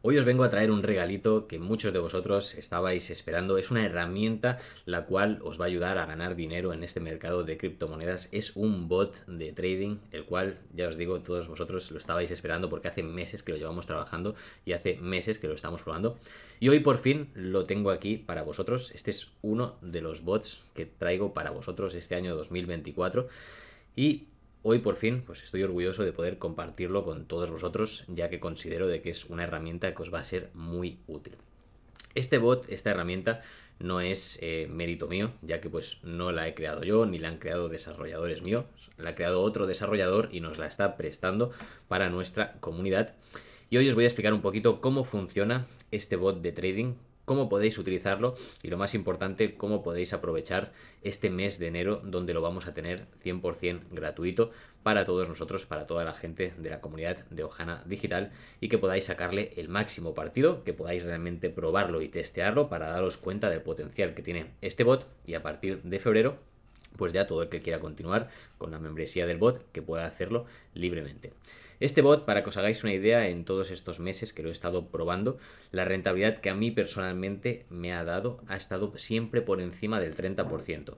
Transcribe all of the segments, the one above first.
Hoy os vengo a traer un regalito que muchos de vosotros estabais esperando. Es una herramienta la cual os va a ayudar a ganar dinero en este mercado de criptomonedas. Es un bot de trading, el cual, ya os digo, todos vosotros lo estabais esperando porque hace meses que lo llevamos trabajando y hace meses que lo estamos probando. Y hoy por fin lo tengo aquí para vosotros. Este es uno de los bots que traigo para vosotros este año 2024. Y Hoy por fin pues estoy orgulloso de poder compartirlo con todos vosotros ya que considero de que es una herramienta que os va a ser muy útil. Este bot, esta herramienta no es eh, mérito mío, ya que pues no la he creado yo, ni la han creado desarrolladores míos, la ha creado otro desarrollador y nos la está prestando para nuestra comunidad. Y hoy os voy a explicar un poquito cómo funciona este bot de trading, cómo podéis utilizarlo y lo más importante, cómo podéis aprovechar este mes de enero donde lo vamos a tener 100% gratuito para todos nosotros, para toda la gente de la comunidad de Ojana Digital y que podáis sacarle el máximo partido, que podáis realmente probarlo y testearlo para daros cuenta del potencial que tiene este bot y a partir de febrero pues ya todo el que quiera continuar con la membresía del bot que pueda hacerlo libremente. Este bot, para que os hagáis una idea, en todos estos meses que lo he estado probando, la rentabilidad que a mí personalmente me ha dado ha estado siempre por encima del 30%.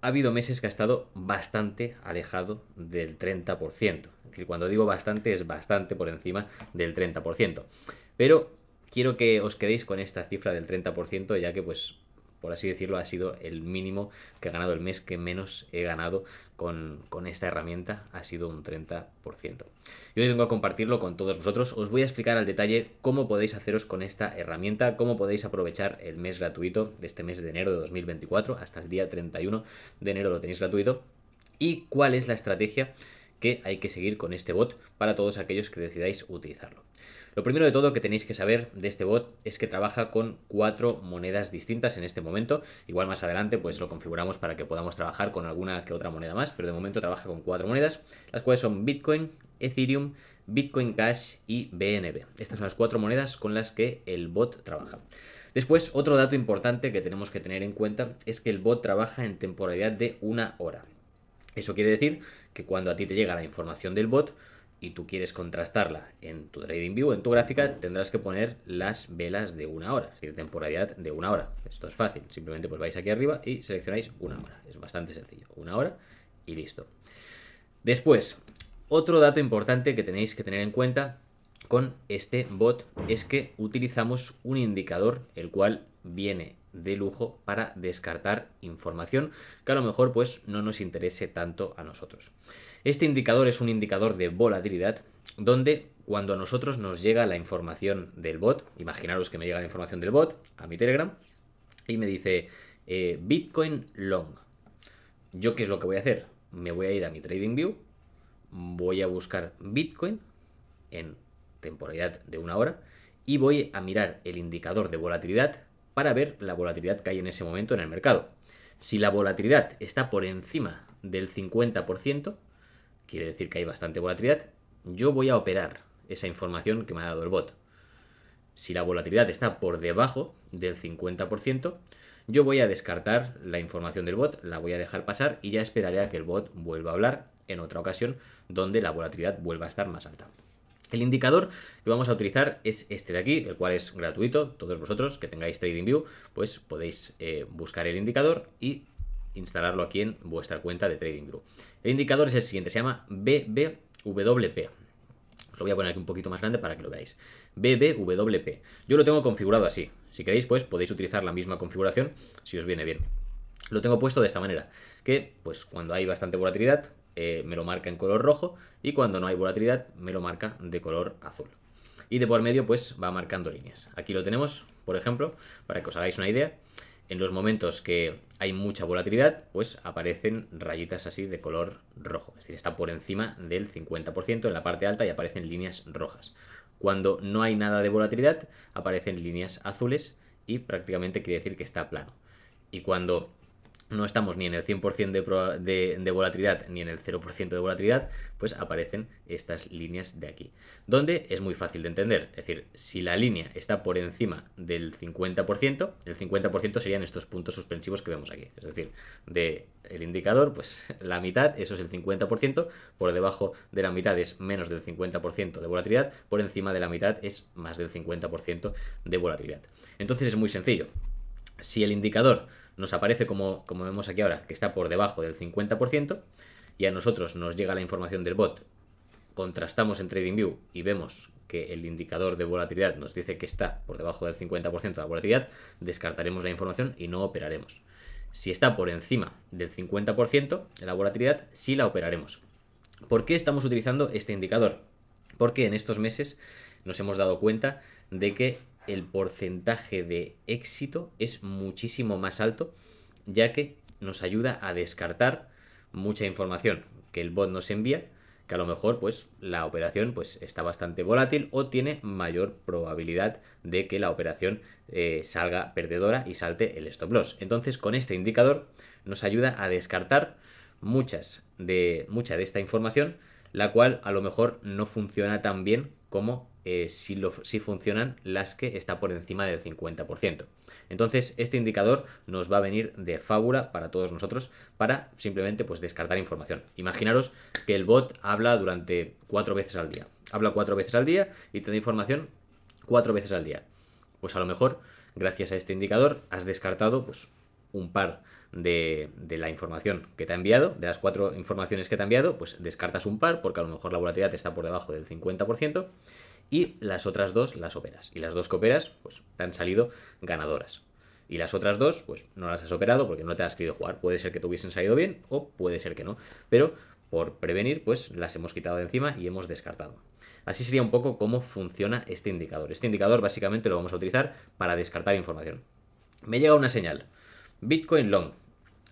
Ha habido meses que ha estado bastante alejado del 30%. Es decir, cuando digo bastante es bastante por encima del 30%. Pero quiero que os quedéis con esta cifra del 30%, ya que pues por así decirlo, ha sido el mínimo que he ganado, el mes que menos he ganado con, esta herramienta, ha sido un 30%. Y hoy vengo a compartirlo con todos vosotros. Os voy a explicar al detalle cómo podéis haceros con esta herramienta, cómo podéis aprovechar el mes gratuito de este mes de enero de 2024, hasta el día 31 de enero lo tenéis gratuito, y cuál es la estrategia que hay que seguir con este bot para todos aquellos que decidáis utilizarlo. Lo primero de todo que tenéis que saber de este bot es que trabaja con cuatro monedas distintas en este momento. Igual más adelante pues lo configuramos para que podamos trabajar con alguna que otra moneda más, pero de momento trabaja con cuatro monedas, las cuales son Bitcoin, Ethereum, Bitcoin Cash y BNB. Estas son las cuatro monedas con las que el bot trabaja. Después, otro dato importante que tenemos que tener en cuenta es que el bot trabaja en temporalidad de una hora. Eso quiere decir que cuando a ti te llega la información del bot y tú quieres contrastarla en tu TradingView, en tu gráfica, tendrás que poner las velas de una hora, es decir, temporalidad de una hora. Esto es fácil, simplemente pues vais aquí arriba y seleccionáis una hora. Es bastante sencillo, una hora y listo. Después, otro dato importante que tenéis que tener en cuenta con este bot es que utilizamos un indicador el cual viene de lujo para descartar información que a lo mejor pues no nos interese tanto a nosotros. Este indicador es un indicador de volatilidad donde cuando a nosotros nos llega la información del bot, imaginaros que me llega la información del bot a mi Telegram y me dice eh, Bitcoin long. ¿Yo qué es lo que voy a hacer? Me voy a ir a mi TradingView, voy a buscar Bitcoin en temporalidad de una hora y voy a mirar el indicador de volatilidad para ver la volatilidad que hay en ese momento en el mercado. Si la volatilidad está por encima del 50%, quiere decir que hay bastante volatilidad, yo voy a operar esa información que me ha dado el bot. Si la volatilidad está por debajo del 50%, yo voy a descartar la información del bot, la voy a dejar pasar y ya esperaré a que el bot vuelva a hablar en otra ocasión donde la volatilidad vuelva a estar más alta. El indicador que vamos a utilizar es este de aquí, el cual es gratuito. Todos vosotros que tengáis TradingView, pues podéis eh, buscar el indicador y instalarlo aquí en vuestra cuenta de TradingView. El indicador es el siguiente, se llama BBWP. Os lo voy a poner aquí un poquito más grande para que lo veáis. BBWP. Yo lo tengo configurado así. Si queréis, pues podéis utilizar la misma configuración si os viene bien. Lo tengo puesto de esta manera, que pues cuando hay bastante volatilidad, eh, me lo marca en color rojo y cuando no hay volatilidad me lo marca de color azul. Y de por medio pues va marcando líneas. Aquí lo tenemos, por ejemplo, para que os hagáis una idea. En los momentos que hay mucha volatilidad, pues aparecen rayitas así de color rojo. Es decir, está por encima del 50% en la parte alta y aparecen líneas rojas. Cuando no hay nada de volatilidad, aparecen líneas azules y prácticamente quiere decir que está plano. Y cuando no estamos ni en el 100% de, de, volatilidad ni en el 0% de volatilidad, pues aparecen estas líneas de aquí. Donde es muy fácil de entender. Es decir, si la línea está por encima del 50%, el 50% serían estos puntos suspensivos que vemos aquí. Es decir, del el indicador, pues la mitad, eso es el 50%, por debajo de la mitad es menos del 50% de volatilidad, por encima de la mitad es más del 50% de volatilidad. Entonces es muy sencillo. Si el indicador nos aparece como, como vemos aquí ahora, que está por debajo del 50%, y a nosotros nos llega la información del bot, contrastamos en TradingView y vemos que el indicador de volatilidad nos dice que está por debajo del 50% de la volatilidad, descartaremos la información y no operaremos. Si está por encima del 50% de la volatilidad, sí la operaremos. ¿Por qué estamos utilizando este indicador? Porque en estos meses nos hemos dado cuenta de que el porcentaje de éxito es muchísimo más alto, ya que nos ayuda a descartar mucha información que el bot nos envía, que a lo mejor pues la operación pues está bastante volátil o tiene mayor probabilidad de que la operación eh, salga perdedora y salte el stop loss. Entonces con este indicador nos ayuda a descartar muchas de, mucha de esta información, la cual a lo mejor no funciona tan bien como eh, si, si, funcionan las que está por encima del 50%. Entonces, este indicador nos va a venir de fábula para todos nosotros para simplemente pues, descartar información. Imaginaros que el bot habla durante cuatro veces al día. Habla cuatro veces al día y te da información cuatro veces al día. Pues a lo mejor, gracias a este indicador, has descartado pues, un par de, la información que te ha enviado, de las cuatro informaciones que te ha enviado, pues descartas un par porque a lo mejor la volatilidad está por debajo del 50% y las otras dos las operas. Y las dos que operas, pues te han salido ganadoras. Y las otras dos, pues no las has operado porque no te has querido jugar. Puede ser que te hubiesen salido bien o puede ser que no. Pero por prevenir, pues las hemos quitado de encima y hemos descartado. Así sería un poco cómo funciona este indicador. Este indicador básicamente lo vamos a utilizar para descartar información. Me llega una señal. Bitcoin long.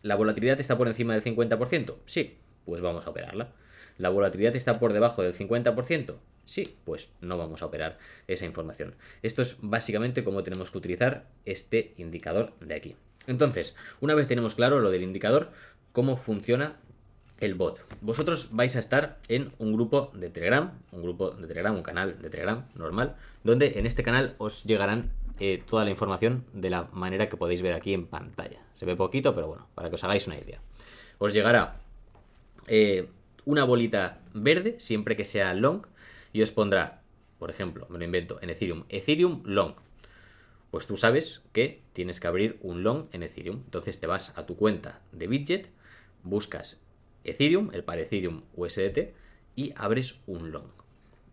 ¿La volatilidad está por encima del 50%? Sí, pues vamos a operarla. ¿La volatilidad está por debajo del 50%? Sí, pues no vamos a operar esa información. Esto es básicamente cómo tenemos que utilizar este indicador de aquí. Entonces, una vez tenemos claro lo del indicador, cómo funciona el bot. Vosotros vais a estar en un grupo de Telegram, un grupo de Telegram, un canal de Telegram normal, donde en este canal os llegarán eh, toda la información de la manera que podéis ver aquí en pantalla. Se ve poquito, pero bueno, para que os hagáis una idea. Os llegará eh, una bolita verde siempre que sea long y os pondrá, por ejemplo, me lo invento, en Ethereum, Ethereum Long. Pues tú sabes que tienes que abrir un long en Ethereum. Entonces te vas a tu cuenta de Bitget, buscas Ethereum, el par Ethereum USDT, y abres un long.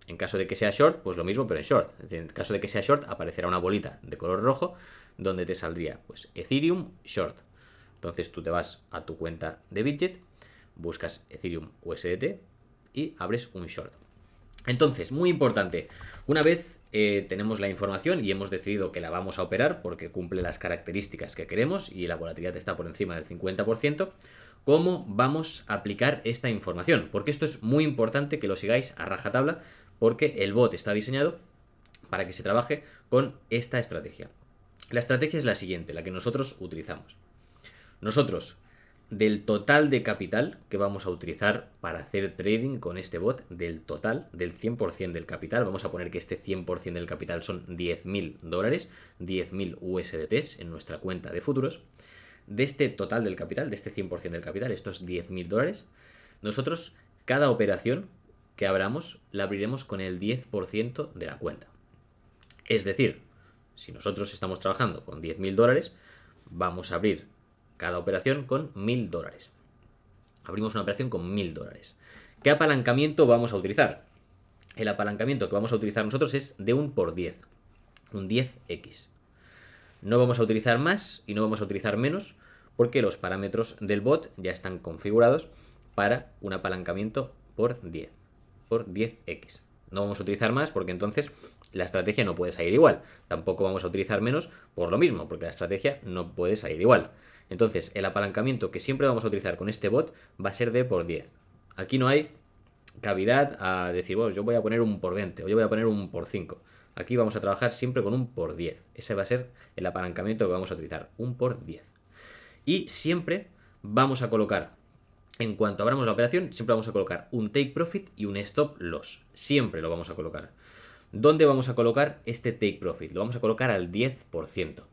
En caso de que sea short, pues lo mismo, pero en short. En caso de que sea short, aparecerá una bolita de color rojo donde te saldría pues Ethereum short. Entonces tú te vas a tu cuenta de Bitget, buscas Ethereum USDT y abres un short. Entonces, muy importante, una vez eh, tenemos la información y hemos decidido que la vamos a operar porque cumple las características que queremos y la volatilidad está por encima del 50%, ¿cómo vamos a aplicar esta información? Porque esto es muy importante que lo sigáis a rajatabla porque el bot está diseñado para que se trabaje con esta estrategia. La estrategia es la siguiente, la que nosotros utilizamos. Nosotros del total de capital que vamos a utilizar para hacer trading con este bot, del total, del 100% del capital, vamos a poner que este 100% del capital son 10.000 dólares, 10.000 USDTs en nuestra cuenta de futuros. De este total del capital, de este 100% del capital, estos 10.000 dólares, nosotros cada operación que abramos la abriremos con el 10% de la cuenta. Es decir, si nosotros estamos trabajando con 10.000 dólares, vamos a abrir cada operación con 1000 dólares. Abrimos una operación con 1000 dólares. ¿Qué apalancamiento vamos a utilizar? El apalancamiento que vamos a utilizar nosotros es de un por 10, un 10x. No vamos a utilizar más y no vamos a utilizar menos porque los parámetros del bot ya están configurados para un apalancamiento por 10, por 10x. No vamos a utilizar más porque entonces la estrategia no puede salir igual. Tampoco vamos a utilizar menos por lo mismo, porque la estrategia no puede salir igual. Entonces, el apalancamiento que siempre vamos a utilizar con este bot va a ser de por 10. Aquí no hay cavidad a decir, bueno, yo voy a poner un por 20 o yo voy a poner un por 5. Aquí vamos a trabajar siempre con un por 10. Ese va a ser el apalancamiento que vamos a utilizar, un por 10. Y siempre vamos a colocar, en cuanto abramos la operación, siempre vamos a colocar un take profit y un stop loss. Siempre lo vamos a colocar. ¿Dónde vamos a colocar este take profit? Lo vamos a colocar al 10%.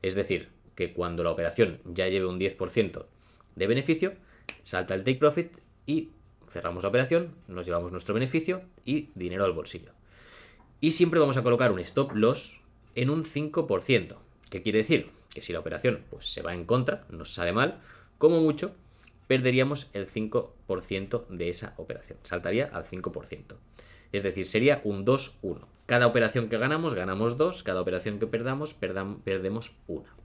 Es decir, que cuando la operación ya lleve un 10% de beneficio, salta el take profit y cerramos la operación, nos llevamos nuestro beneficio y dinero al bolsillo. Y siempre vamos a colocar un stop loss en un 5%. ¿Qué quiere decir? Que si la operación pues, se va en contra, nos sale mal, como mucho, perderíamos el 5% de esa operación. Saltaría al 5%. Es decir, sería un 2-1. Cada operación que ganamos, ganamos 2. Cada operación que perdamos, perdemos 1.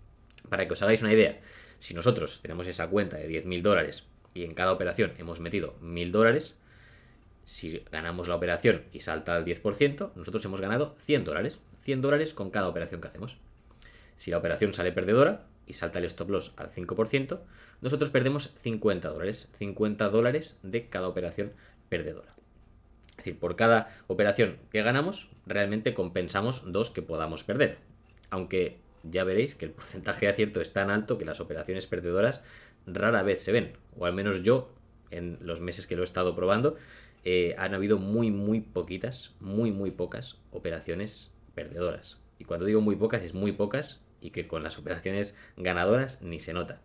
Para que os hagáis una idea, si nosotros tenemos esa cuenta de 10.000 dólares y en cada operación hemos metido 1.000 dólares, si ganamos la operación y salta al 10%, nosotros hemos ganado 100 dólares. 100 dólares con cada operación que hacemos. Si la operación sale perdedora y salta el stop loss al 5%, nosotros perdemos 50 dólares. 50 dólares de cada operación perdedora. Es decir, por cada operación que ganamos, realmente compensamos dos que podamos perder. Aunque ya veréis que el porcentaje de acierto es tan alto que las operaciones perdedoras rara vez se ven. O al menos yo, en los meses que lo he estado probando, eh, han habido muy, muy poquitas, muy, muy pocas operaciones perdedoras. Y cuando digo muy pocas, es muy pocas y que con las operaciones ganadoras ni se nota,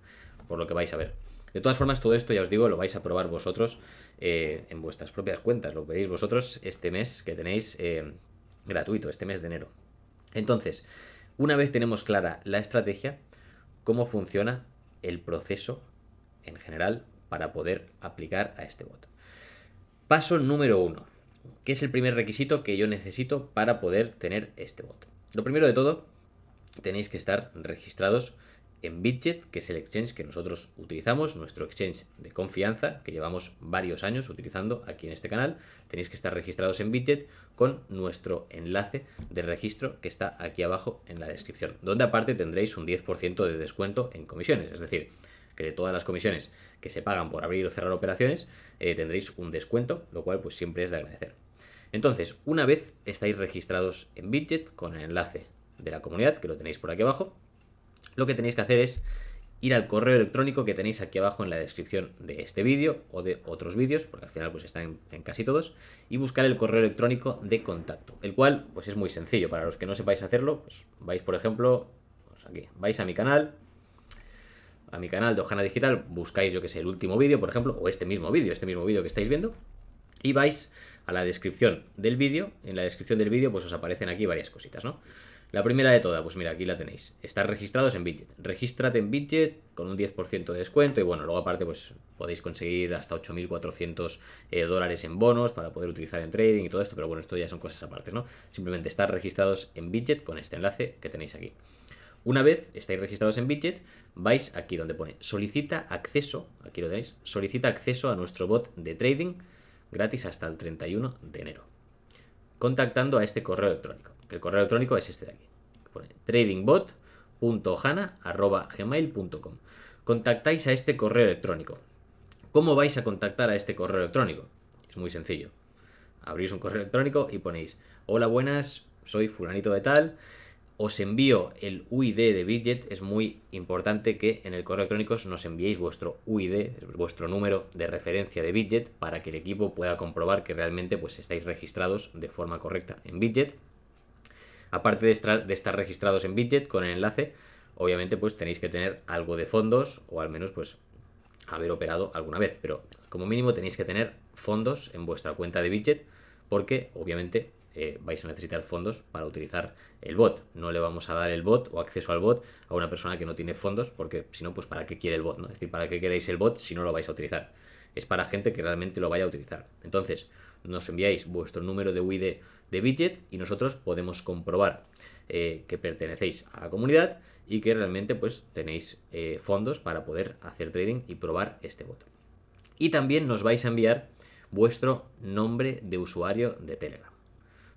por lo que vais a ver. De todas formas, todo esto ya os digo, lo vais a probar vosotros eh, en vuestras propias cuentas, lo veréis vosotros este mes que tenéis eh, gratuito, este mes de enero. Entonces, una vez tenemos clara la estrategia, cómo funciona el proceso en general para poder aplicar a este bot. Paso número uno, que es el primer requisito que yo necesito para poder tener este bot. Lo primero de todo, tenéis que estar registrados en Bitget, que es el exchange que nosotros utilizamos, nuestro exchange de confianza, que llevamos varios años utilizando aquí en este canal. Tenéis que estar registrados en Bitget con nuestro enlace de registro que está aquí abajo en la descripción, donde aparte tendréis un 10% de descuento en comisiones, es decir, que de todas las comisiones que se pagan por abrir o cerrar operaciones, eh, tendréis un descuento, lo cual pues siempre es de agradecer. Entonces, una vez estáis registrados en Bitget con el enlace de la comunidad, que lo tenéis por aquí abajo, lo que tenéis que hacer es ir al correo electrónico que tenéis aquí abajo en la descripción de este vídeo o de otros vídeos, porque al final pues están en, casi todos, y buscar el correo electrónico de contacto, el cual pues es muy sencillo, para los que no sepáis hacerlo, pues vais por ejemplo, pues aquí, vais a mi canal, a mi canal de Ojana Digital, buscáis, yo que sé, el último vídeo, por ejemplo, o este mismo vídeo, este mismo vídeo que estáis viendo, y vais a la descripción del vídeo. En la descripción del vídeo, pues os aparecen aquí varias cositas, ¿no? La primera de todas, pues mira, aquí la tenéis. Estar registrados en Bitget. Regístrate en Bitget con un 10% de descuento y bueno, luego aparte pues podéis conseguir hasta 8.400 eh, dólares en bonos para poder utilizar en trading y todo esto, pero bueno, esto ya son cosas aparte, ¿no? Simplemente estar registrados en Bitget con este enlace que tenéis aquí. Una vez estáis registrados en Bitget, vais aquí donde pone solicita acceso, aquí lo tenéis, solicita acceso a nuestro bot de trading gratis hasta el 31 de enero, contactando a este correo electrónico, que el correo electrónico es este de aquí, tradingbot.hana.gmail.com. Contactáis a este correo electrónico. ¿Cómo vais a contactar a este correo electrónico? Es muy sencillo. Abrís un correo electrónico y ponéis, hola buenas, soy fulanito de tal, os envío el UID de Widget, es muy importante que en el correo electrónico nos enviéis vuestro UID, vuestro número de referencia de Widget, para que el equipo pueda comprobar que realmente pues, estáis registrados de forma correcta en Widget. Aparte de estar, de estar registrados en Widget con el enlace, obviamente pues tenéis que tener algo de fondos o al menos pues haber operado alguna vez, pero como mínimo tenéis que tener fondos en vuestra cuenta de Widget porque obviamente eh, vais a necesitar fondos para utilizar el bot. No le vamos a dar el bot o acceso al bot a una persona que no tiene fondos, porque si no, pues para qué quiere el bot, ¿no? Es decir, ¿para qué queréis el bot si no lo vais a utilizar? Es para gente que realmente lo vaya a utilizar. Entonces, nos enviáis vuestro número de UID de widget y nosotros podemos comprobar eh, que pertenecéis a la comunidad y que realmente pues tenéis eh, fondos para poder hacer trading y probar este bot. Y también nos vais a enviar vuestro nombre de usuario de Telegram.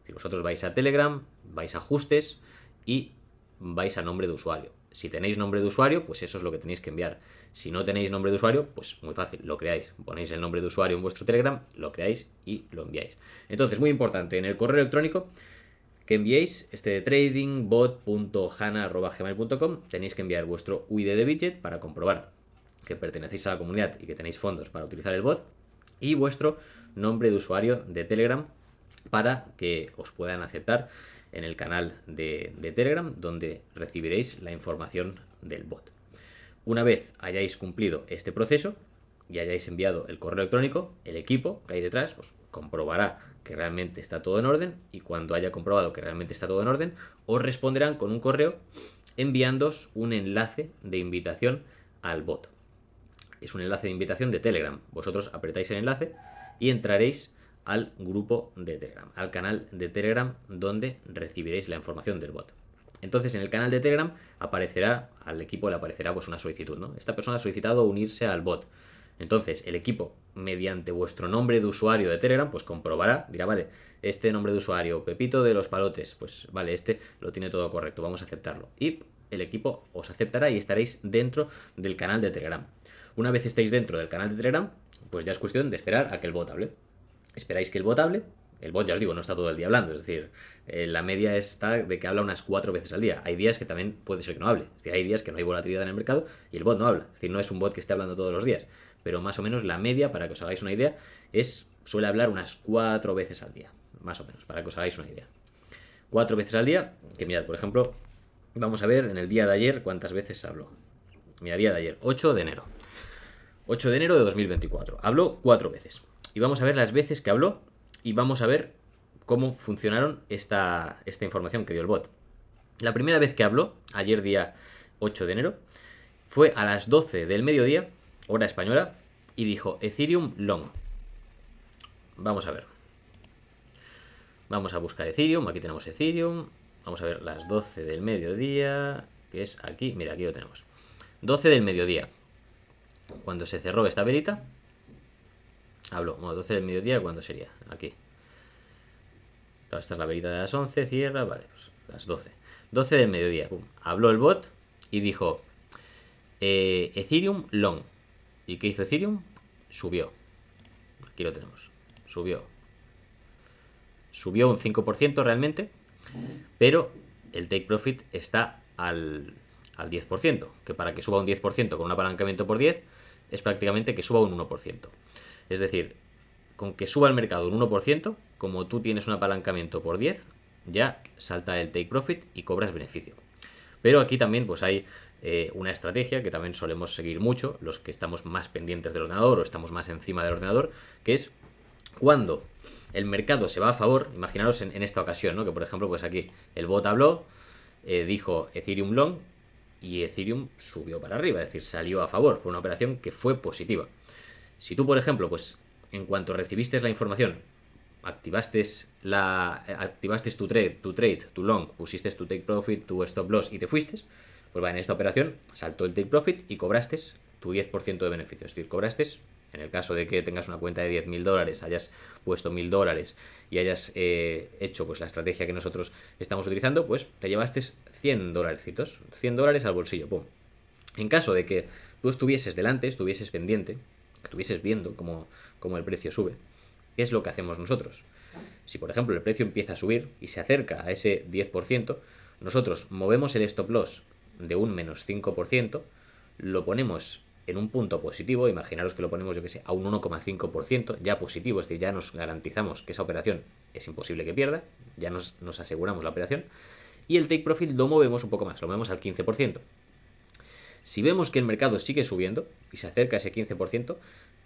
Si vosotros vais a Telegram, vais a ajustes y vais a nombre de usuario. Si tenéis nombre de usuario, pues eso es lo que tenéis que enviar. Si no tenéis nombre de usuario, pues muy fácil, lo creáis. Ponéis el nombre de usuario en vuestro Telegram, lo creáis y lo enviáis. Entonces, muy importante, en el correo electrónico que enviéis, este de tradingbot.hana.gmail.com, tenéis que enviar vuestro UID de widget para comprobar que pertenecéis a la comunidad y que tenéis fondos para utilizar el bot, y vuestro nombre de usuario de Telegram para que os puedan aceptar en el canal de, Telegram donde recibiréis la información del bot. Una vez hayáis cumplido este proceso y hayáis enviado el correo electrónico, el equipo que hay detrás comprobará que realmente está todo en orden y cuando haya comprobado que realmente está todo en orden, os responderán con un correo enviándoos un enlace de invitación al bot. Es un enlace de invitación de Telegram. Vosotros apretáis el enlace y entraréis al grupo de Telegram, al canal de Telegram donde recibiréis la información del bot. Entonces en el canal de Telegram aparecerá, al equipo le aparecerá pues una solicitud, ¿no? Esta persona ha solicitado unirse al bot. Entonces el equipo, mediante vuestro nombre de usuario de Telegram, pues comprobará, dirá, vale, este nombre de usuario, Pepito de los Palotes, pues vale, este lo tiene todo correcto, vamos a aceptarlo. Y el equipo os aceptará y estaréis dentro del canal de Telegram. Una vez estéis dentro del canal de Telegram, pues ya es cuestión de esperar a que el bot hable. Esperáis que el bot hable, el bot, ya os digo, no está todo el día hablando, es decir, eh, la media está de que habla unas cuatro veces al día. Hay días que también puede ser que no hable, hay días que no hay volatilidad en el mercado y el bot no habla, es decir, no es un bot que esté hablando todos los días, pero más o menos la media, para que os hagáis una idea, es suele hablar unas cuatro veces al día, más o menos, para que os hagáis una idea. Cuatro veces al día, que mirad, por ejemplo, vamos a ver en el día de ayer cuántas veces habló. Mira, día de ayer, 8 de enero. 8 de enero de 2024. Habló cuatro veces. Y vamos a ver las veces que habló y vamos a ver cómo funcionaron esta, esta información que dio el bot. La primera vez que habló, ayer día 8 de enero, fue a las 12 del mediodía, hora española, y dijo Ethereum Long. Vamos a ver. Vamos a buscar Ethereum, aquí tenemos Ethereum. Vamos a ver las 12 del mediodía, que es aquí, mira, aquí lo tenemos. 12 del mediodía. Cuando se cerró esta velita, habló. Bueno, 12 del mediodía, ¿cuándo sería? Aquí. Esta es la verita de las 11, cierra, vale, pues las 12. 12 del mediodía, habló el bot y dijo eh, Ethereum long. ¿Y qué hizo Ethereum? Subió. Aquí lo tenemos. Subió. Subió un 5% realmente, pero el take profit está al, al 10%, que para que suba un 10% con un apalancamiento por 10 es prácticamente que suba un 1%. Es decir, con que suba el mercado un 1%, como tú tienes un apalancamiento por 10, ya salta el take profit y cobras beneficio. Pero aquí también pues hay eh, una estrategia que también solemos seguir mucho, los que estamos más pendientes del ordenador o estamos más encima del ordenador, que es cuando el mercado se va a favor, imaginaros en, esta ocasión, ¿no? que por ejemplo pues aquí el bot habló, eh, dijo Ethereum long y Ethereum subió para arriba, es decir, salió a favor, fue una operación que fue positiva. Si tú, por ejemplo, pues en cuanto recibiste la información, activaste, la, activaste tu trade, tu trade, tu long, pusiste tu take profit, tu stop loss y te fuiste, pues va, en esta operación saltó el take profit y cobraste tu 10% de beneficio. Es decir, cobraste, en el caso de que tengas una cuenta de 10.000 dólares, hayas puesto 1.000 dólares y hayas eh, hecho pues la estrategia que nosotros estamos utilizando, pues te llevaste 100 dólares, 100 dólares al bolsillo, pum. En caso de que tú estuvieses delante, estuvieses pendiente, estuvieses viendo cómo, el precio sube, ¿qué es lo que hacemos nosotros? Si por ejemplo el precio empieza a subir y se acerca a ese 10%, nosotros movemos el stop loss de un menos 5%, lo ponemos en un punto positivo, imaginaros que lo ponemos yo que sé a un 1,5%, ya positivo, es decir, ya nos garantizamos que esa operación es imposible que pierda, ya nos, nos aseguramos la operación, y el take profit lo movemos un poco más, lo movemos al 15%. Si vemos que el mercado sigue subiendo y se acerca a ese 15%,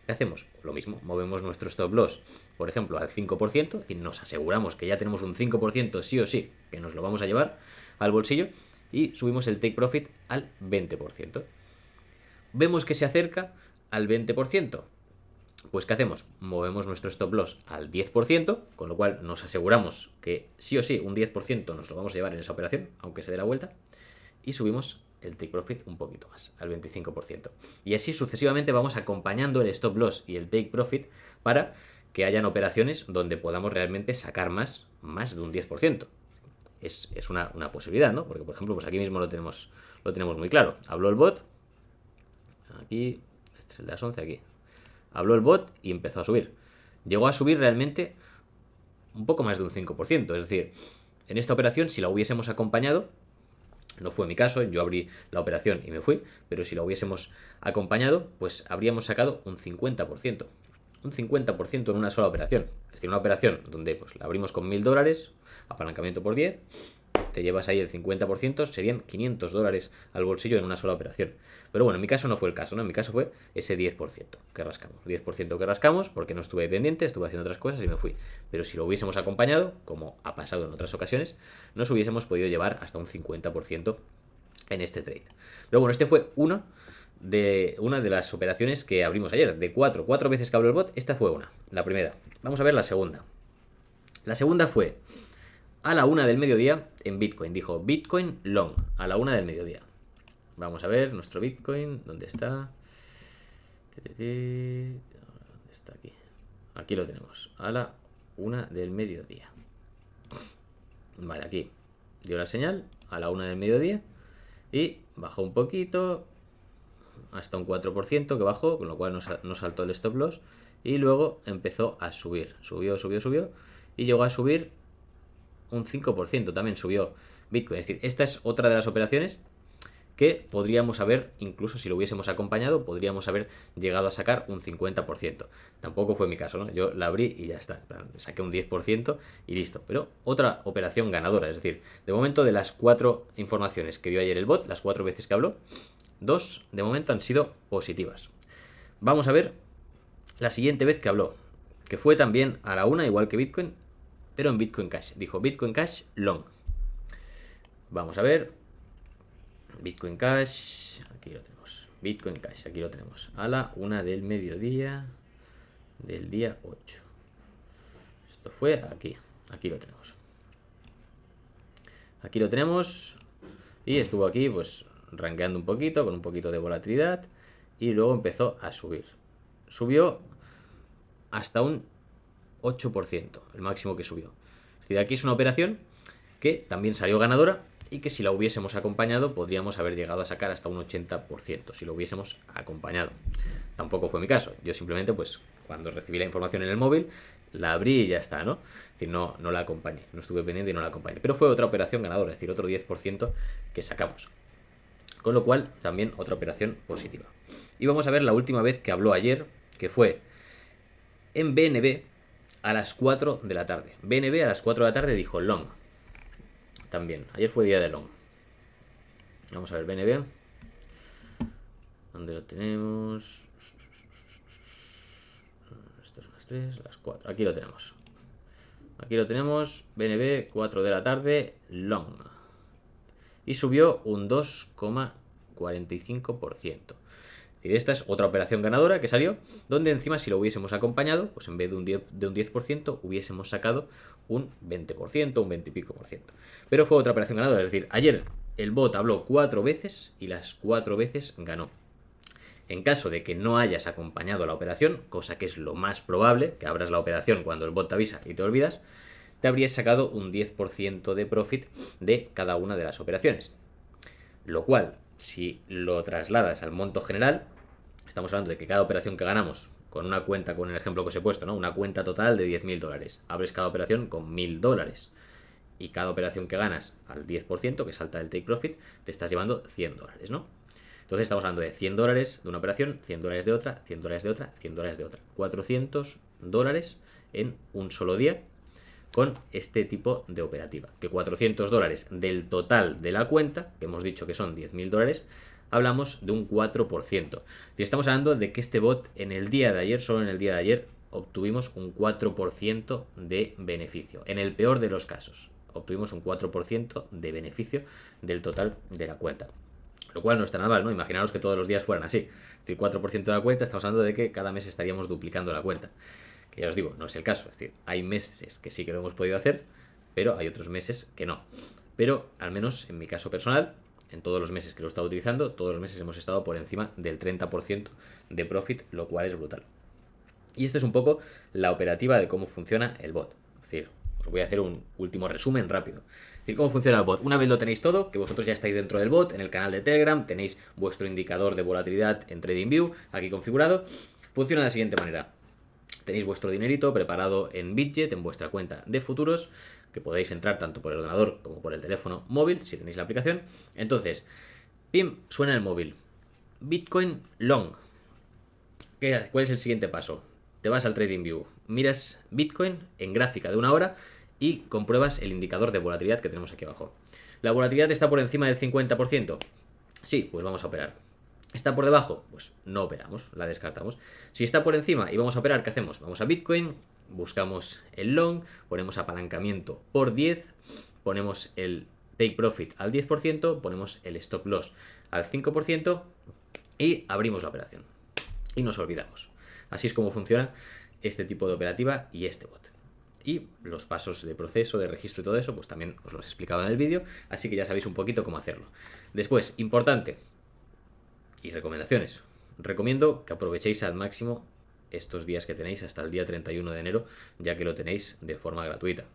¿qué hacemos? Lo mismo, movemos nuestro stop loss, por ejemplo, al 5%, y nos aseguramos que ya tenemos un 5% sí o sí, que nos lo vamos a llevar al bolsillo, y subimos el take profit al 20%. Vemos que se acerca al 20%. Pues ¿qué hacemos? Movemos nuestro stop loss al 10%, con lo cual nos aseguramos que sí o sí un 10% nos lo vamos a llevar en esa operación, aunque se dé la vuelta, y subimos el take profit un poquito más, al 25%. Y así sucesivamente vamos acompañando el stop loss y el take profit para que hayan operaciones donde podamos realmente sacar más, más de un 10%. Es, una, posibilidad, ¿no? Porque, por ejemplo, pues aquí mismo lo tenemos, lo tenemos muy claro. Habló el bot, aquí, este es el de las 11, aquí. Habló el bot y empezó a subir. Llegó a subir realmente un poco más de un 5%. Es decir, en esta operación, si la hubiésemos acompañado, No fue mi caso, yo abrí la operación y me fui, pero si la hubiésemos acompañado, pues habríamos sacado un 50%. Un 50% en una sola operación. Es decir, una operación donde pues, la abrimos con 1000 dólares, apalancamiento por 10, te llevas ahí el 50%, serían 500 dólares al bolsillo en una sola operación. Pero bueno, en mi caso no fue el caso, ¿no? En mi caso fue ese 10% que rascamos. 10% que rascamos porque no estuve pendiente, estuve haciendo otras cosas y me fui. Pero si lo hubiésemos acompañado, como ha pasado en otras ocasiones, nos hubiésemos podido llevar hasta un 50% en este trade. Pero bueno, este fue uno de una de las operaciones que abrimos ayer. De cuatro, cuatro veces que habló el bot, esta fue una, la primera. Vamos a ver la segunda. La segunda fue a la una del mediodía en Bitcoin. Dijo Bitcoin long a la una del mediodía. Vamos a ver nuestro Bitcoin. ¿Dónde está? ¿Dónde está aquí? Aquí lo tenemos. A la una del mediodía. Vale, aquí dio la señal a la una del mediodía y bajó un poquito hasta un 4% que bajó, con lo cual no saltó el stop loss y luego empezó a subir. Subió, subió, subió y llegó a subir un 5% también subió Bitcoin. Es decir, esta es otra de las operaciones que podríamos haber, incluso si lo hubiésemos acompañado, podríamos haber llegado a sacar un 50%. Tampoco fue mi caso, ¿no? Yo la abrí y ya está. Saqué un 10% y listo. Pero otra operación ganadora, es decir, de momento de las cuatro informaciones que dio ayer el bot, las cuatro veces que habló, dos de momento han sido positivas. Vamos a ver la siguiente vez que habló, que fue también a la una, igual que Bitcoin, pero en Bitcoin Cash. Dijo Bitcoin Cash long. Vamos a ver. Bitcoin Cash. Aquí lo tenemos. Bitcoin Cash. Aquí lo tenemos. A la una del mediodía del día 8. Esto fue aquí. Aquí lo tenemos. Aquí lo tenemos. Y estuvo aquí, pues, rankeando un poquito, con un poquito de volatilidad. Y luego empezó a subir. Subió hasta un 8%, el máximo que subió. Es decir, aquí es una operación que también salió ganadora y que si la hubiésemos acompañado podríamos haber llegado a sacar hasta un 80%, si lo hubiésemos acompañado. Tampoco fue mi caso, yo simplemente pues cuando recibí la información en el móvil la abrí y ya está, ¿no? Es decir, no, no la acompañé, no estuve pendiente y no la acompañé. Pero fue otra operación ganadora, es decir, otro 10% que sacamos. Con lo cual, también otra operación positiva. Y vamos a ver la última vez que habló ayer, que fue en BNB, a las 4 de la tarde. BNB a las 4 de la tarde dijo long. También. Ayer fue día de long. Vamos a ver BNB. ¿Dónde lo tenemos? Estas son las 3, las 4. Aquí lo tenemos. Aquí lo tenemos. BNB 4 de la tarde long. Y subió un 2,45% esta es otra operación ganadora que salió, donde encima si lo hubiésemos acompañado, pues en vez de un 10%, de un 10 hubiésemos sacado un 20%, un 20 y pico por ciento. Pero fue otra operación ganadora, es decir, ayer el bot habló cuatro veces y las cuatro veces ganó. En caso de que no hayas acompañado la operación, cosa que es lo más probable, que abras la operación cuando el bot te avisa y te olvidas, te habrías sacado un 10% de profit de cada una de las operaciones. Lo cual, si lo trasladas al monto general, estamos hablando de que cada operación que ganamos con una cuenta, con el ejemplo que os he puesto, ¿no? Una cuenta total de 10.000 dólares. Abres cada operación con 1.000 dólares. Y cada operación que ganas al 10%, que salta el take profit, te estás llevando 100 dólares, ¿no? Entonces estamos hablando de 100 dólares de una operación, 100 dólares de otra, 100 dólares de otra, 100 dólares de otra. 400 dólares en un solo día con este tipo de operativa. Que 400 dólares del total de la cuenta, que hemos dicho que son 10.000 dólares, hablamos de un 4%. Y estamos hablando de que este bot en el día de ayer, solo en el día de ayer, obtuvimos un 4% de beneficio. En el peor de los casos, obtuvimos un 4% de beneficio del total de la cuenta. Lo cual no está nada mal, ¿no? Imaginaros que todos los días fueran así. Decir, 4% de la cuenta, estamos hablando de que cada mes estaríamos duplicando la cuenta. Que ya os digo, no es el caso. Es decir, hay meses que sí que lo hemos podido hacer, pero hay otros meses que no. Pero, al menos en mi caso personal, en todos los meses que lo he estado utilizando, todos los meses hemos estado por encima del 30% de profit, lo cual es brutal. Y esto es un poco la operativa de cómo funciona el bot. Es decir, os voy a hacer un último resumen rápido. Es decir, cómo funciona el bot. Una vez lo tenéis todo, que vosotros ya estáis dentro del bot, en el canal de Telegram, tenéis vuestro indicador de volatilidad en TradingView aquí configurado. Funciona de la siguiente manera. Tenéis vuestro dinerito preparado en Bitget, en vuestra cuenta de futuros. Que podéis entrar tanto por el ordenador como por el teléfono móvil, si tenéis la aplicación. Entonces, pim, suena el móvil. Bitcoin long. ¿Qué, ¿Cuál es el siguiente paso? Te vas al TradingView, miras Bitcoin en gráfica de una hora y compruebas el indicador de volatilidad que tenemos aquí abajo. ¿La volatilidad está por encima del 50%? Sí, pues vamos a operar. ¿Está por debajo? Pues no operamos, la descartamos. Si está por encima y vamos a operar, ¿qué hacemos? Vamos a Bitcoin, buscamos el long, ponemos apalancamiento por 10, ponemos el take profit al 10%, ponemos el stop loss al 5% y abrimos la operación. Y nos olvidamos. Así es como funciona este tipo de operativa y este bot. Y los pasos de proceso, de registro y todo eso, pues también os los he explicado en el vídeo, así que ya sabéis un poquito cómo hacerlo. Después, importante, y recomendaciones. Recomiendo que aprovechéis al máximo estos días que tenéis hasta el día 31 de enero, ya que lo tenéis de forma gratuita.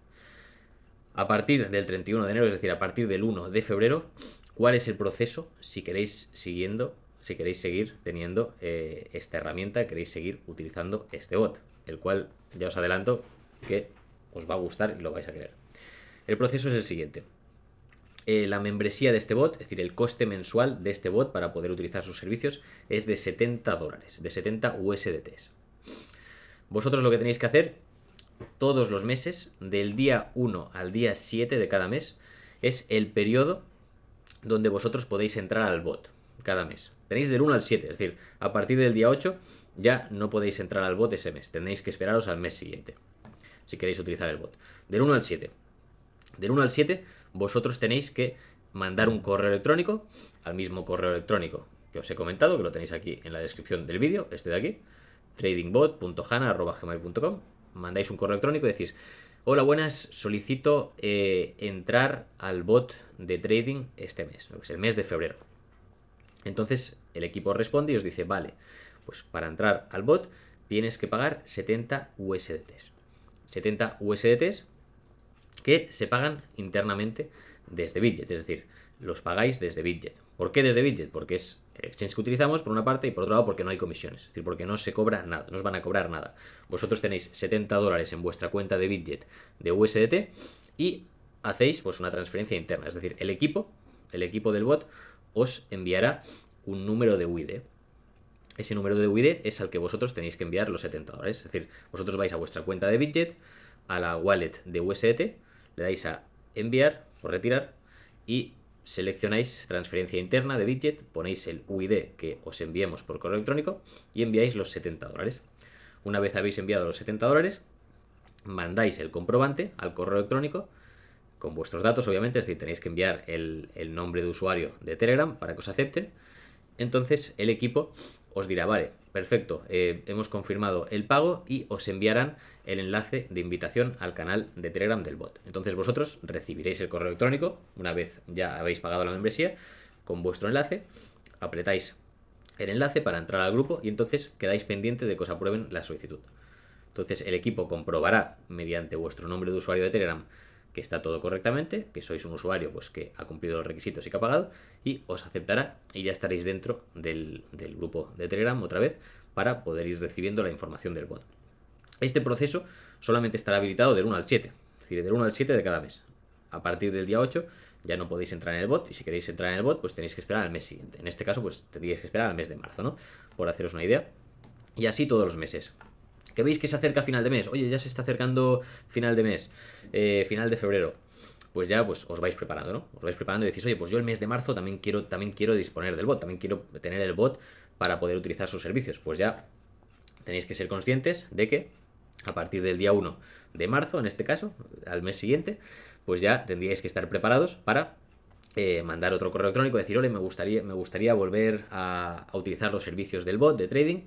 A partir del 31 de enero, es decir, a partir del 1 de febrero, ¿cuál es el proceso si queréis siguiendo, si queréis seguir teniendo eh, esta herramienta, queréis seguir utilizando este bot, el cual ya os adelanto que os va a gustar y lo vais a querer. El proceso es el siguiente. Eh, la membresía de este bot, es decir, el coste mensual de este bot para poder utilizar sus servicios es de 70 dólares, de 70 USDTs. Vosotros lo que tenéis que hacer todos los meses, del día 1 al día 7 de cada mes, es el periodo donde vosotros podéis entrar al bot cada mes. Tenéis del 1 al 7, es decir, a partir del día 8 ya no podéis entrar al bot ese mes, tenéis que esperaros al mes siguiente, si queréis utilizar el bot. Del 1 al 7. Del 1 al 7 vosotros tenéis que mandar un correo electrónico al mismo correo electrónico que os he comentado, que lo tenéis aquí en la descripción del vídeo, este de aquí, tradingbot.hana.gmail.com. Mandáis un correo electrónico y decís, hola buenas, solicito eh, entrar al bot de trading este mes, que es el mes de febrero. Entonces el equipo responde y os dice, vale, pues para entrar al bot tienes que pagar 70 USDTs. 70 USDTs que se pagan internamente desde Bidget, es decir, los pagáis desde Bidget. ¿Por qué desde Bidget? Porque es exchange que utilizamos por una parte y por otro lado porque no hay comisiones, es decir, porque no se cobra nada, no os van a cobrar nada. Vosotros tenéis 70 dólares en vuestra cuenta de Bidget de USDT y hacéis pues una transferencia interna, es decir, el equipo, el equipo del bot os enviará un número de UID. Ese número de UID es al que vosotros tenéis que enviar los 70 dólares, es decir, vosotros vais a vuestra cuenta de Bidget, a la wallet de USDT, le dais a enviar o retirar y seleccionáis transferencia interna de Bidget, ponéis el UID que os enviemos por correo electrónico y enviáis los 70 dólares. Una vez habéis enviado los 70 dólares, mandáis el comprobante al correo electrónico con vuestros datos, obviamente, es decir, tenéis que enviar el, el nombre de usuario de Telegram para que os acepten. Entonces el equipo os dirá, vale, perfecto, eh, hemos confirmado el pago y os enviarán el enlace de invitación al canal de Telegram del bot. Entonces vosotros recibiréis el correo electrónico una vez ya habéis pagado la membresía con vuestro enlace, apretáis el enlace para entrar al grupo y entonces quedáis pendiente de que os aprueben la solicitud. Entonces el equipo comprobará mediante vuestro nombre de usuario de Telegram está todo correctamente, que sois un usuario pues que ha cumplido los requisitos y que ha pagado, y os aceptará y ya estaréis dentro del, grupo de Telegram otra vez para poder ir recibiendo la información del bot. Este proceso solamente estará habilitado del 1 al 7, es decir, del 1 al 7 de cada mes. A partir del día 8 ya no podéis entrar en el bot y si queréis entrar en el bot pues tenéis que esperar al mes siguiente. En este caso pues tendríais que esperar al mes de marzo, ¿no? Por haceros una idea. Y así todos los meses que veis que se acerca final de mes, oye, ya se está acercando final de mes, eh, final de febrero, pues ya pues os vais preparando, ¿no? Os vais preparando y decís, oye, pues yo el mes de marzo también quiero, también quiero disponer del bot, también quiero tener el bot para poder utilizar sus servicios. Pues ya tenéis que ser conscientes de que a partir del día 1 de marzo, en este caso, al mes siguiente, pues ya tendríais que estar preparados para eh, mandar otro correo electrónico, decir, oye, me gustaría, me gustaría volver a, a utilizar los servicios del bot de trading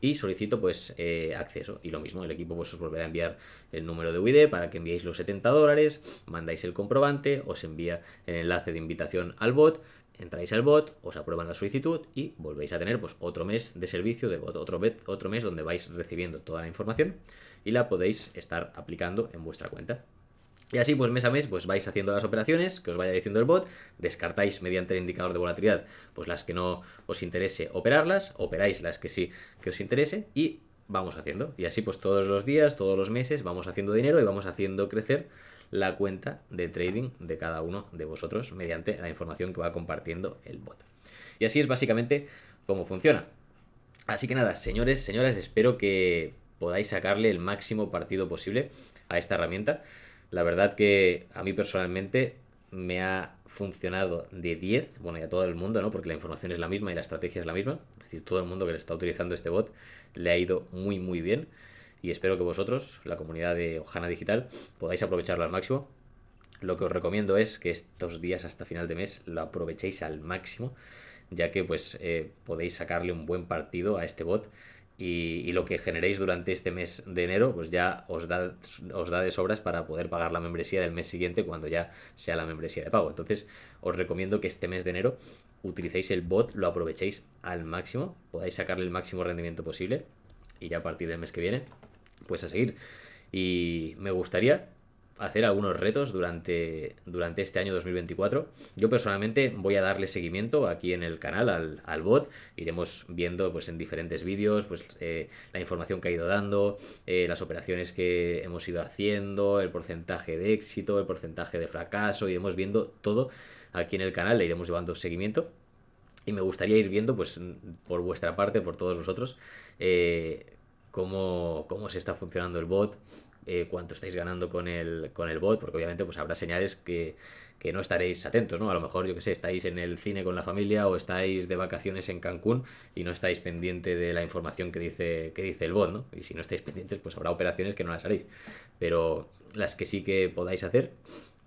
y solicito pues eh, acceso. Y lo mismo, el equipo pues os volverá a enviar el número de UID para que enviéis los 70 dólares, mandáis el comprobante, os envía el enlace de invitación al bot, entráis al bot, os aprueban la solicitud y volvéis a tener pues otro mes de servicio del bot, otro, otro mes donde vais recibiendo toda la información y la podéis estar aplicando en vuestra cuenta. Y así, pues mes a mes, pues vais haciendo las operaciones que os vaya diciendo el bot, descartáis mediante el indicador de volatilidad, pues las que no os interese operarlas, operáis las que sí que os interese y vamos haciendo. Y así, pues todos los días, todos los meses, vamos haciendo dinero y vamos haciendo crecer la cuenta de trading de cada uno de vosotros mediante la información que va compartiendo el bot. Y así es básicamente cómo funciona. Así que nada, señores, señoras, espero que podáis sacarle el máximo partido posible a esta herramienta. La verdad que a mí personalmente me ha funcionado de 10, bueno, y a todo el mundo, ¿no? Porque la información es la misma y la estrategia es la misma. Es decir, todo el mundo que le está utilizando este bot le ha ido muy, muy bien. Y espero que vosotros, la comunidad de Ojana Digital, podáis aprovecharlo al máximo. Lo que os recomiendo es que estos días hasta final de mes lo aprovechéis al máximo, ya que pues eh, podéis sacarle un buen partido a este bot y, lo que generéis durante este mes de enero, pues ya os da, os da de sobras para poder pagar la membresía del mes siguiente cuando ya sea la membresía de pago. Entonces, os recomiendo que este mes de enero utilicéis el bot, lo aprovechéis al máximo, podáis sacarle el máximo rendimiento posible y ya a partir del mes que viene, pues a seguir. Y me gustaría hacer algunos retos durante, durante este año 2024. Yo personalmente voy a darle seguimiento aquí en el canal al, al bot. Iremos viendo pues, en diferentes vídeos pues, eh, la información que ha ido dando, eh, las operaciones que hemos ido haciendo, el porcentaje de éxito, el porcentaje de fracaso. Iremos viendo todo aquí en el canal, le iremos llevando seguimiento. Y me gustaría ir viendo, pues, por vuestra parte, por todos vosotros, eh, cómo, cómo se está funcionando el bot, eh, cuánto estáis ganando con el, con el bot, porque obviamente pues habrá señales que, no estaréis atentos, ¿no? A lo mejor, yo que sé, estáis en el cine con la familia o estáis de vacaciones en Cancún y no estáis pendiente de la información que dice, que dice el bot, ¿no? Y si no estáis pendientes, pues habrá operaciones que no las haréis. Pero las que sí que podáis hacer,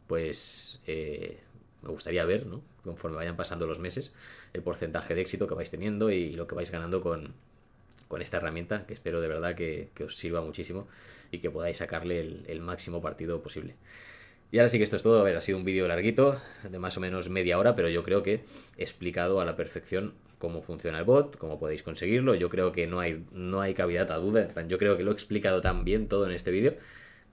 pues eh, me gustaría ver, ¿no? Conforme vayan pasando los meses, el porcentaje de éxito que vais teniendo y lo que vais ganando con, con esta herramienta, que espero de verdad que, os sirva muchísimo y que podáis sacarle el, máximo partido posible. Y ahora sí que esto es todo. A ver, ha sido un vídeo larguito, de más o menos media hora, pero yo creo que he explicado a la perfección cómo funciona el bot, cómo podéis conseguirlo. Yo creo que no hay, no hay cavidad a duda. Yo creo que lo he explicado tan bien todo en este vídeo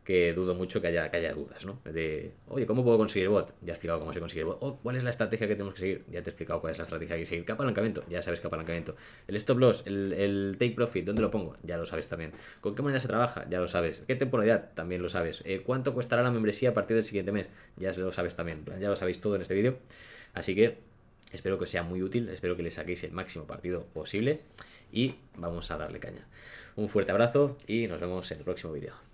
que dudo mucho que haya, dudas, ¿no? De, oye, ¿cómo puedo conseguir bot? Ya he explicado cómo se consigue bot. Oh, ¿Cuál es la estrategia que tenemos que seguir? Ya te he explicado cuál es la estrategia que hay que seguir. ¿Qué apalancamiento? Ya sabes qué apalancamiento. El stop loss, el, take profit, ¿dónde lo pongo? Ya lo sabes también. ¿Con qué moneda se trabaja? Ya lo sabes. ¿Qué temporalidad? También lo sabes. Eh, ¿Cuánto costará la membresía a partir del siguiente mes? Ya lo sabes también. Ya lo sabéis todo en este vídeo. Así que espero que sea muy útil, espero que le saquéis el máximo partido posible y vamos a darle caña. Un fuerte abrazo y nos vemos en el próximo vídeo.